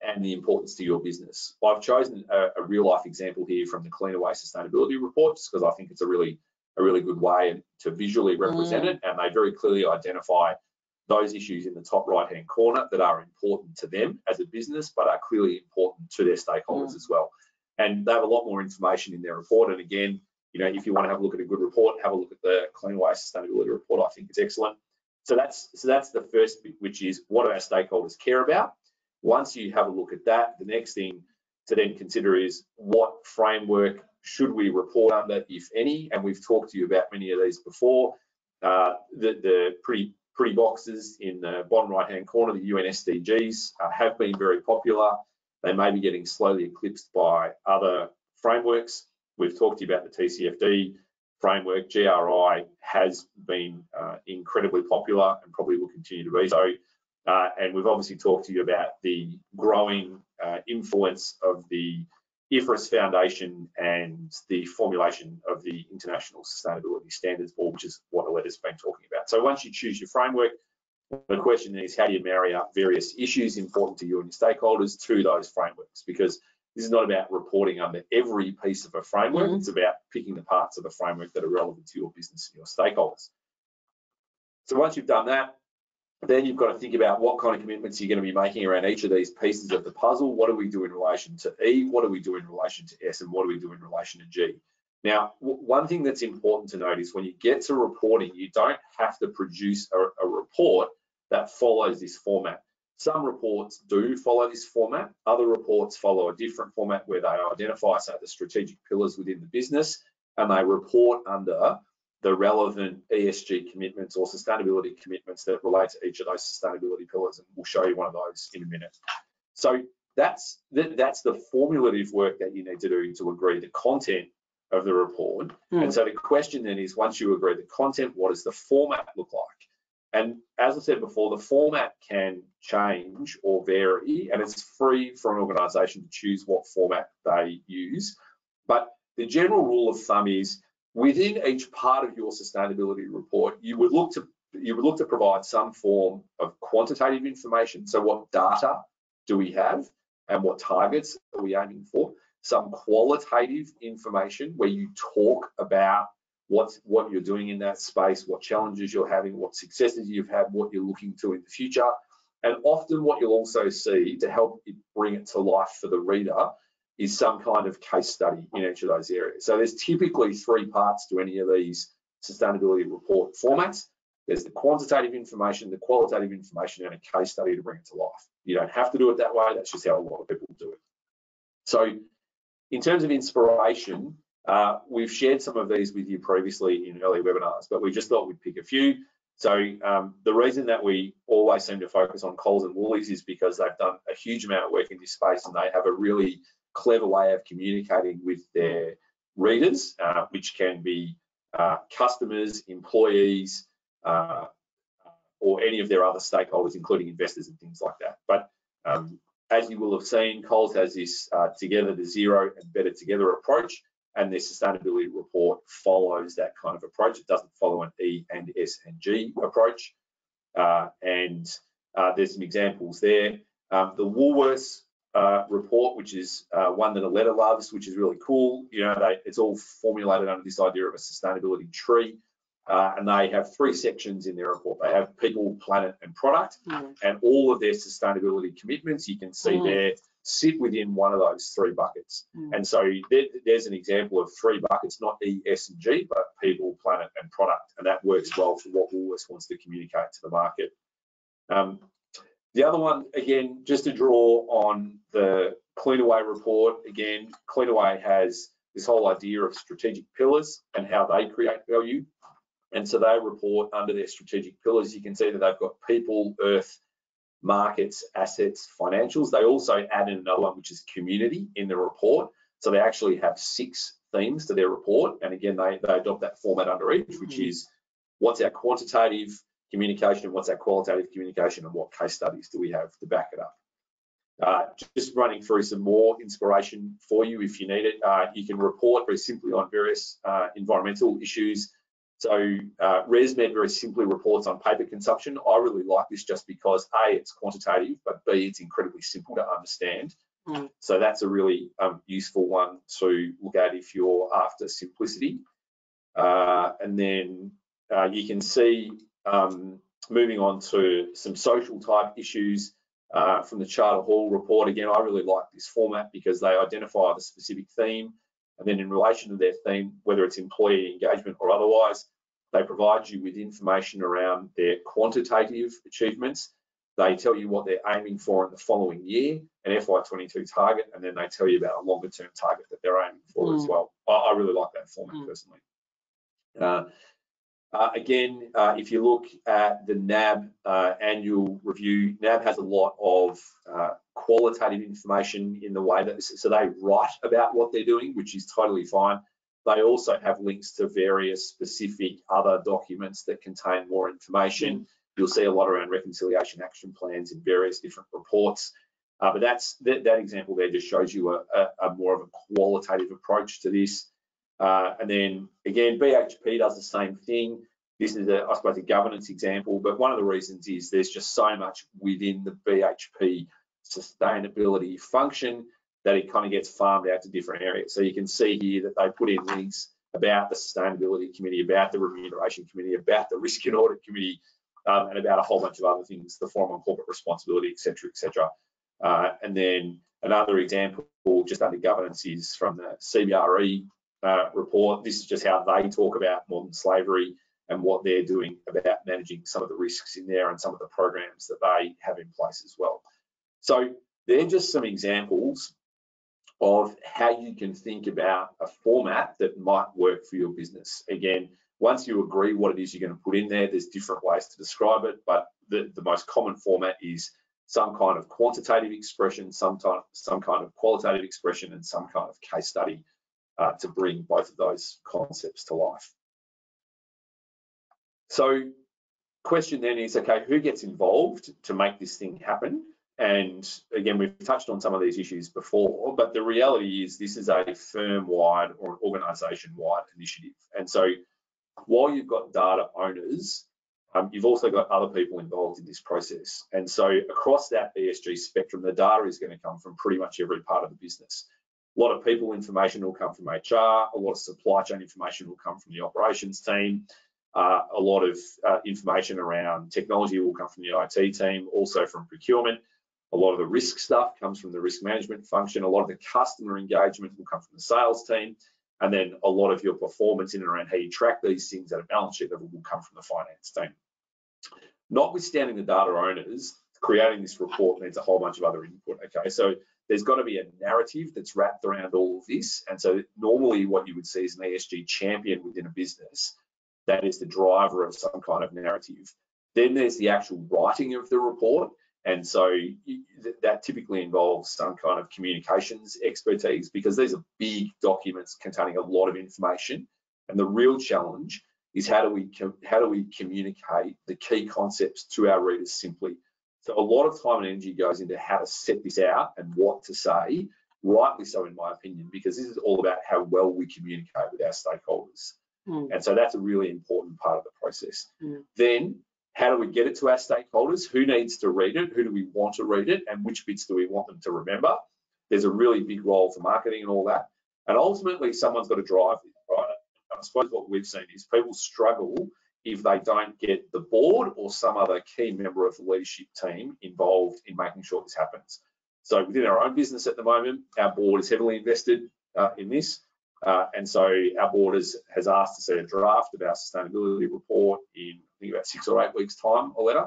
and the importance to your business. I've chosen a, a real life example here from the Cleanaway Sustainability Report, just because I think it's a really a really good way to visually represent mm. it, and they very clearly identify those issues in the top right hand corner that are important to them as a business, but are clearly important to their stakeholders mm. as well. And they have a lot more information in their report. And again, you know, if you want to have a look at a good report, have a look at the Cleanaway Sustainability Report. I think it's excellent. So that's so that's the first bit, which is what do our stakeholders care about? Once you have a look at that, the next thing to then consider is what framework should we report under, if any? And we've talked to you about many of these before. Uh, the, the pretty pretty boxes in the bottom right hand corner, the UN SDGs uh, have been very popular. They may be getting slowly eclipsed by other frameworks. We've talked to you about the TCFD framework. GRI has been uh, incredibly popular and probably will continue to be so. Uh, and we've obviously talked to you about the growing uh, influence of the IFRS Foundation and the formulation of the International Sustainability Standards Board, which is what Aletta's been talking about. So once you choose your framework, the question is how do you marry up various issues important to you and your stakeholders to those frameworks? Because this is not about reporting under every piece of a framework, mm -hmm. it's about picking the parts of a framework that are relevant to your business and your stakeholders. So once you've done that, then you've got to think about what kind of commitments you're going to be making around each of these pieces of the puzzle. What do we do in relation to E? What do we do in relation to S? And what do we do in relation to G? Now, one thing that's important to note is when you get to reporting, you don't have to produce a, a report that follows this format. Some reports do follow this format. Other reports follow a different format where they identify, say, the strategic pillars within the business and they report under the relevant ESG commitments or sustainability commitments that relate to each of those sustainability pillars. And we'll show you one of those in a minute. So that's the, that's the formulative work that you need to do to agree the content of the report. Mm. And so the question then is, once you agree the content, what does the format look like? And as I said before, the format can change or vary, and it's free for an organisation to choose what format they use. But the general rule of thumb is within each part of your sustainability report, you would look to you would look to provide some form of quantitative information. So what data do we have and what targets are we aiming for? Some qualitative information where you talk about what's what you're doing in that space, what challenges you're having, what successes you've had, what you're looking to in the future. And often what you'll also see to help bring it to life for the reader is some kind of case study in each of those areas. So there's typically three parts to any of these sustainability report formats. There's the quantitative information, the qualitative information, and a case study to bring it to life. You don't have to do it that way, that's just how a lot of people do it. So in terms of inspiration, uh, we've shared some of these with you previously in earlier webinars, but we just thought we'd pick a few. So um, the reason that we always seem to focus on Coles and Woolies is because they've done a huge amount of work in this space and they have a really clever way of communicating with their readers, uh, which can be uh, customers, employees, uh, or any of their other stakeholders, including investors and things like that. But um, as you will have seen, Coles has this uh, together to zero and better together approach, and their sustainability report follows that kind of approach. It doesn't follow an E and S and G approach. Uh, and uh, there's some examples there. Um, the Woolworths uh, report, which is uh, one that Aletta loves, which is really cool. You know, they, it's all formulated under this idea of a sustainability tree. Uh, and they have three sections in their report. They have people, planet, and product, mm. and all of their sustainability commitments you can see mm. there sit within one of those three buckets. Mm. And so there, there's an example of three buckets, not E, S, and G, but people, planet, and product. And that works well for what Woolworths wants to communicate to the market. Um, the other one, again, just to draw on the Cleanaway report, again, Cleanaway has this whole idea of strategic pillars and how they create value. And so they report under their strategic pillars, you can see that they've got people, earth, markets, assets, financials. They also add in another one, which is community in the report. So they actually have six themes to their report. And again, they, they adopt that format under each, which mm-hmm. is what's our quantitative communication, what's our qualitative communication, and what case studies do we have to back it up. Uh, just running through some more inspiration for you if you need it. Uh, you can report very simply on various uh, environmental issues. So uh, ResMed very simply reports on paper consumption. I really like this just because A, it's quantitative, but B, it's incredibly simple to understand. Mm. So that's a really um, useful one to look at if you're after simplicity. Uh, and then uh, you can see um, moving on to some social type issues uh, from the Charter Hall report. Again, I really like this format because they identify the specific theme and then in relation to their theme, whether it's employee engagement or otherwise, they provide you with information around their quantitative achievements. They tell you what they're aiming for in the following year, an FY22 target, and then they tell you about a longer term target that they're aiming for mm. as well. I, I, really like that format mm. personally. Uh, uh, again, uh, if you look at the NAB uh, annual review, NAB has a lot of uh, qualitative information in the way that, so they write about what they're doing, which is totally fine. They also have links to various specific other documents that contain more information. You'll see a lot around reconciliation action plans in various different reports. Uh, but that's that, that, example there just shows you a, a, a more of a qualitative approach to this. Uh, and then again, BHP does the same thing. This is, a, I suppose, a governance example, but one of the reasons is there's just so much within the BHP sustainability function that it kind of gets farmed out to different areas. So you can see here that they put in links about the sustainability committee, about the remuneration committee, about the risk and audit committee, um, and about a whole bunch of other things, the forum on corporate responsibility, et cetera, et cetera. Uh, and then another example just under governance is from the CBRE uh, report. This is just how they talk about modern slavery and what they're doing about managing some of the risks in there and some of the programs that they have in place as well. So they're just some examples of how you can think about a format that might work for your business. Again, once you agree what it is you're going to put in there, there's different ways to describe it, but the, the most common format is some kind of quantitative expression, some, type, some kind of qualitative expression, and some kind of case study uh, to bring both of those concepts to life. So question then is, okay, who gets involved to make this thing happen? And again, we've touched on some of these issues before, but the reality is this is a firm-wide or an organization-wide initiative. And so while you've got data owners, um, you've also got other people involved in this process. And so across that ESG spectrum, the data is going to come from pretty much every part of the business. A lot of people information will come from HR, a lot of supply chain information will come from the operations team, uh, a lot of uh, information around technology will come from the IT team, also from procurement. A lot of the risk stuff comes from the risk management function. A lot of the customer engagement will come from the sales team. And then a lot of your performance in and around how you track these things at a balance sheet level will come from the finance team. Notwithstanding the data owners, creating this report needs a whole bunch of other input. Okay, so there's got to be a narrative that's wrapped around all of this. And so normally what you would see is an ESG champion within a business that is the driver of some kind of narrative. Then there's the actual writing of the report. And so that typically involves some kind of communications expertise because these are big documents containing a lot of information. And the real challenge is how do we how do we communicate the key concepts to our readers simply so a lot of time and energy goes into how to set this out and what to say, rightly so in my opinion, because this is all about how well we communicate with our stakeholders. Mm. And so that's a really important part of the process. Mm. Then how do we get it to our stakeholders? Who needs to read it? Who do we want to read it? And which bits do we want them to remember? There's a really big role for marketing and all that. And ultimately, someone's got to drive it, right? I suppose what we've seen is people struggle if they don't get the board or some other key member of the leadership team involved in making sure this happens. So within our own business at the moment, our board is heavily invested uh, in this. Uh, and so our board has, has asked to see a draft of our sustainability report in I think about six or eight weeks time or letter.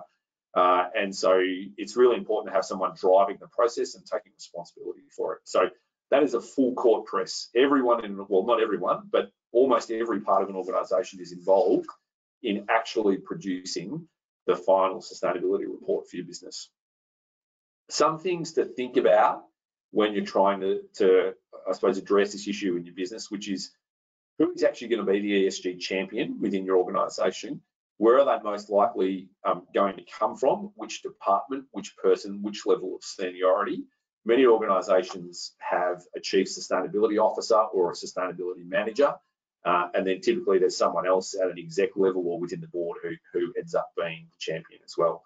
Uh, and so it's really important to have someone driving the process and taking responsibility for it. So that is a full court press. Everyone in, well, not everyone, but almost every part of an organization is involved in actually producing the final sustainability report for your business. some things to think about when you're trying to, to, I suppose, address this issue in your business, which is who is actually going to be the ESG champion within your organisation? Where are they most likely um, going to come from? Which department, which person, which level of seniority? Many organisations have a chief sustainability officer or a sustainability manager, uh, and then typically there's someone else at an exec level or within the board who, who ends up being the champion as well.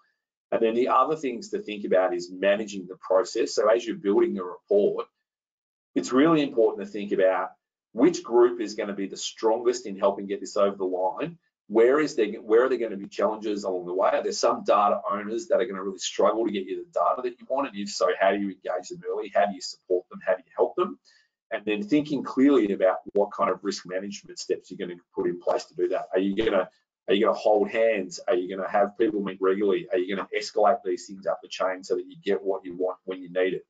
And then the other things to think about is managing the process. So as you're building a report, it's really important to think about which group is going to be the strongest in helping get this over the line. Where is there, where are there going to be challenges along the way? Are there some data owners that are going to really struggle to get you the data that you want? And if so, how do you engage them early? How do you support them? How do you help them? And then thinking clearly about what kind of risk management steps you're going to put in place to do that. Are you going to are you going to hold hands? Are you going to have people meet regularly? Are you going to escalate these things up the chain so that you get what you want when you need it?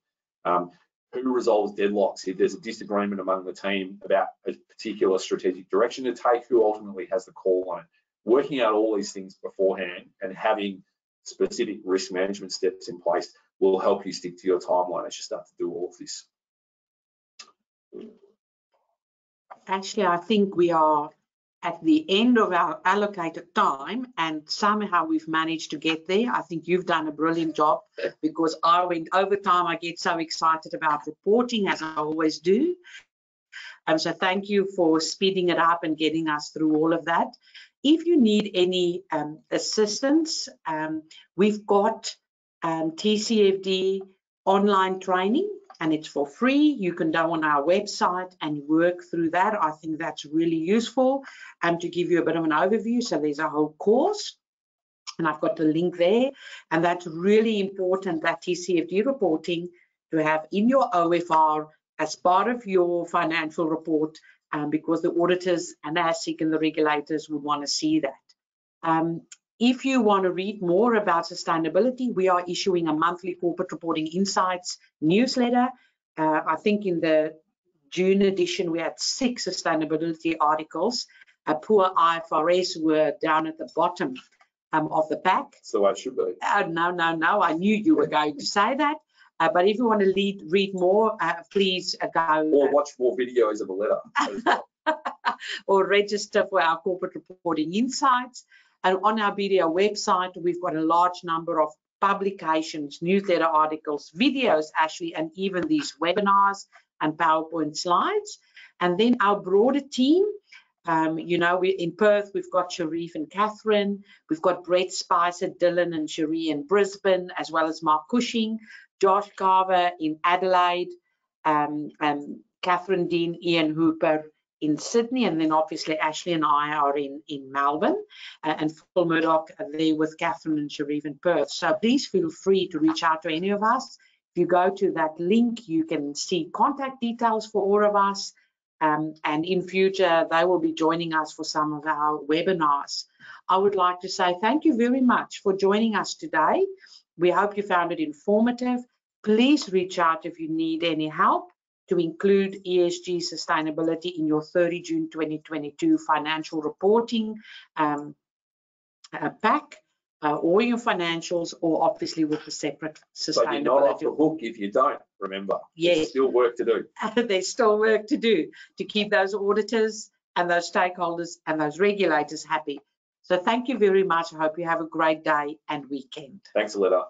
Um, who resolves deadlocks if there's a disagreement among the team about a particular strategic direction to take? Who ultimately has the call on it? Working out all these things beforehand and having specific risk management steps in place will help you stick to your timeline as you start to do all of this. Actually, I think we are at the end of our allocated time and somehow we've managed to get there. I think you've done a brilliant job because I went over time. I get so excited about reporting as I always do. Um, so thank you for speeding it up and getting us through all of that. If you need any um, assistance, um, we've got um, TCFD online training and it's for free. You can go on our website and work through that. I think that's really useful um, to give you a bit of an overview. So there's a whole course and I've got the link there. And that's really important, that TCFD reporting to have in your OFR as part of your financial report um, because the auditors and ASIC and the regulators would want to see that. Um, if you want to read more about sustainability, we are issuing a monthly corporate reporting insights newsletter. Uh, I think in the June edition, we had six sustainability articles. A poor IFRS were down at the bottom um, of the pack. So I should be. Uh, no, no, no. I knew you were going to say that. Uh, but if you want to lead, read more, uh, please uh, go. Or watch more videos of Aletta. Well. or register for our corporate reporting insights. And on our BDO website, we've got a large number of publications, newsletter articles, videos actually, and even these webinars and PowerPoint slides. And then our broader team, um, you know, we in Perth, we've got Sharif and Catherine, we've got Brett Spicer, Dylan and Cherie in Brisbane, as well as Mark Cushing, Josh Carver in Adelaide, um, and Catherine Dean, Ian Hooper in Sydney, and then obviously Ashley and I are in, in Melbourne, uh, and Phil Murdoch there with Catherine and Sharif in Perth. So please feel free to reach out to any of us. If you go to that link, you can see contact details for all of us. Um, and in future, they will be joining us for some of our webinars. I would like to say thank you very much for joining us today. We hope you found it informative. Please reach out if you need any help to include ESG sustainability in your 30 June 2022 financial reporting um, uh, pack. Uh, or your financials, or obviously with the separate sustainability. But you're not off the hook if you don't, remember. Yes. There's still work to do. There's still work to do to keep those auditors and those stakeholders and those regulators happy. So thank you very much. I hope you have a great day and weekend. Thanks, Aletta.